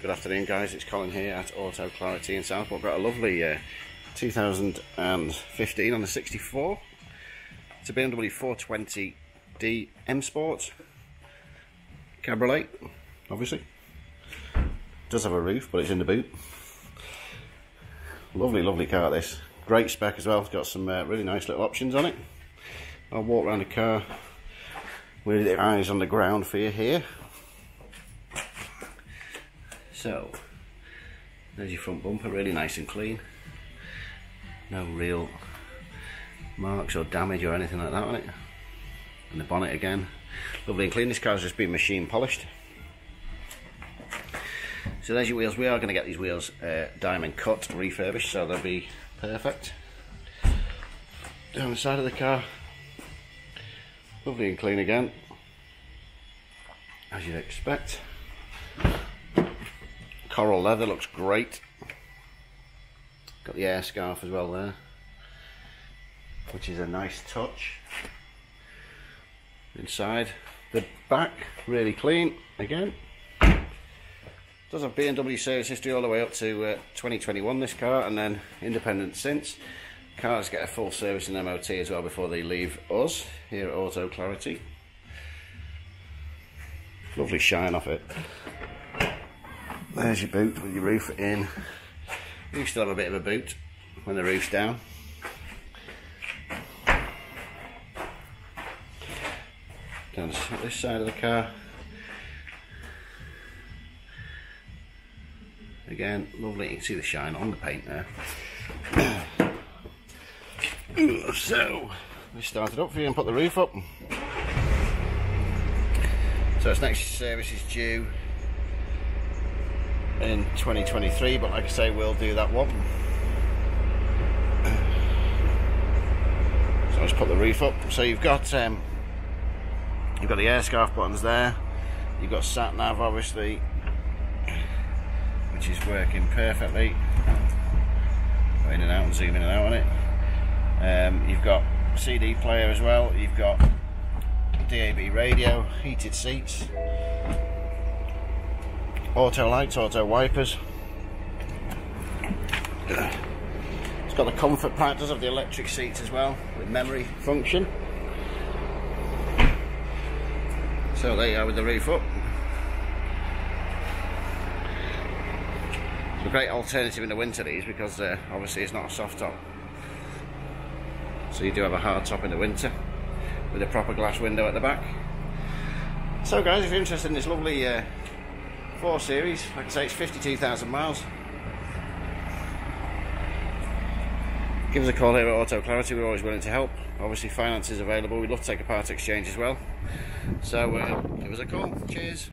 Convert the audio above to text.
Good afternoon guys, it's Colin here at Auto Clarity in Southport. Got a lovely uh, 2015 on the 64. It's a BMW 420d M Sport Cabriolet, obviously. Does have a roof, but it's in the boot. Lovely, lovely car this. Great spec as well, it's got some uh, really nice little options on it. I'll walk around the car with the eyes on the ground for you here. So, there's your front bumper, really nice and clean. No real marks or damage or anything like that on it. And the bonnet again, lovely and clean. This car's just been machine polished. So there's your wheels. We are going to get these wheels uh, diamond cut, refurbished, so they'll be perfect. Down the side of the car, lovely and clean again, as you'd expect. Coral leather looks great. Got the air scarf as well there, which is a nice touch. Inside, the back really clean again. Does have BMW service history all the way up to uh, 2021 this car and then independent since. Cars get a full service and MOT as well before they leave us here at Auto Clarity. Lovely shine off it. There's your boot with your roof in. You still have a bit of a boot when the roof's down. Down this side of the car. Again, lovely. You can see the shine on the paint there. so, we started up for you and put the roof up. So its next service is due in 2023 but like I say we'll do that one. So let's put the roof up. So you've got um, you've got the air scarf buttons there. You've got sat nav obviously which is working perfectly. Go in and out and zoom in and out on it. Um, you've got CD player as well. You've got DAB radio heated seats auto lights, auto wipers. It's got the comfort does have the electric seats as well, with memory function. So there you are with the roof up. It's a great alternative in the winter these because uh, obviously it's not a soft top. So you do have a hard top in the winter with a proper glass window at the back. So guys, if you're interested in this lovely uh, 4 Series, like I say, it's 52,000 miles. Give us a call here at Auto Clarity, we're always willing to help. Obviously, finance is available, we'd love to take a part exchange as well. So, uh, give us a call. Cheers.